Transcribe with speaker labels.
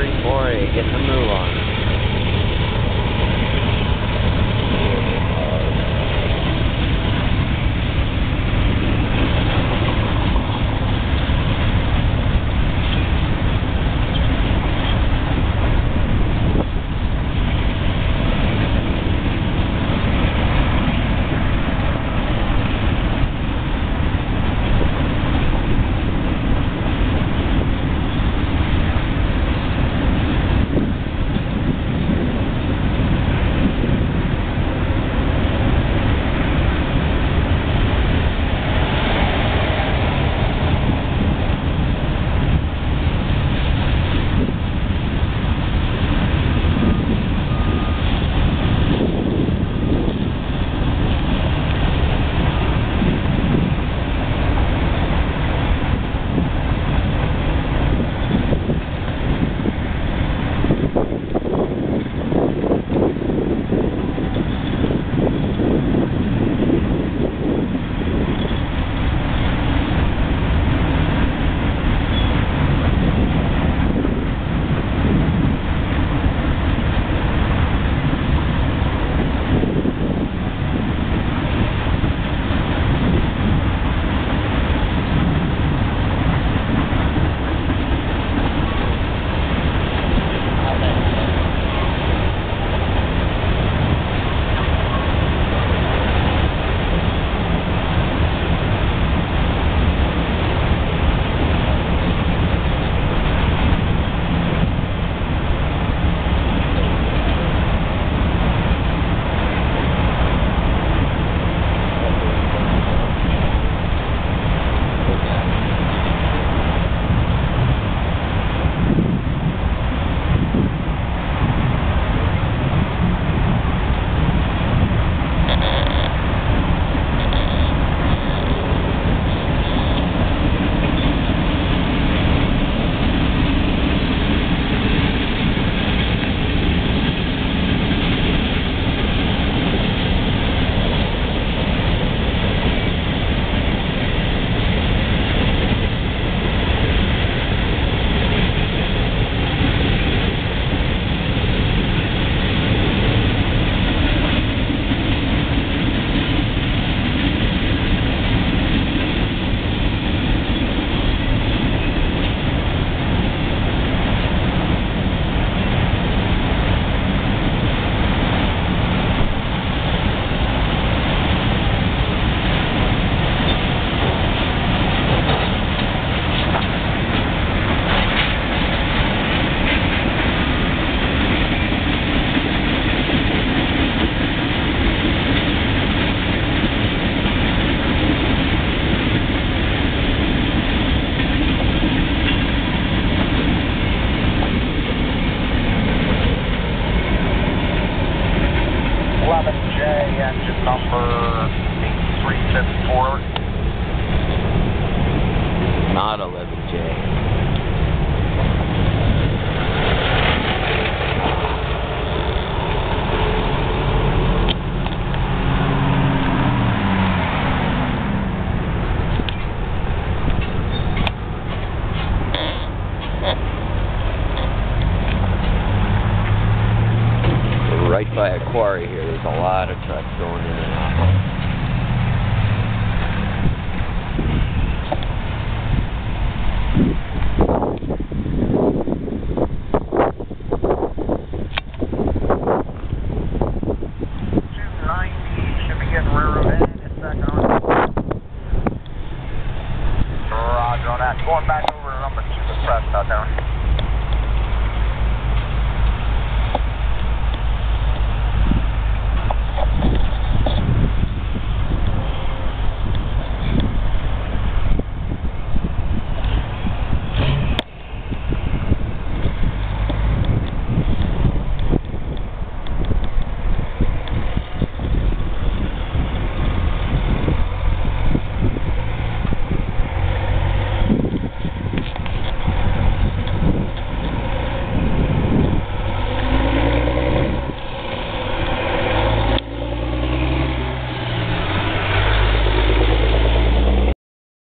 Speaker 1: very boring. Get the move on. number 8354. Not 11. Quarry here. There's a lot of trucks going in and out.
Speaker 2: Going back over number two, the press out there.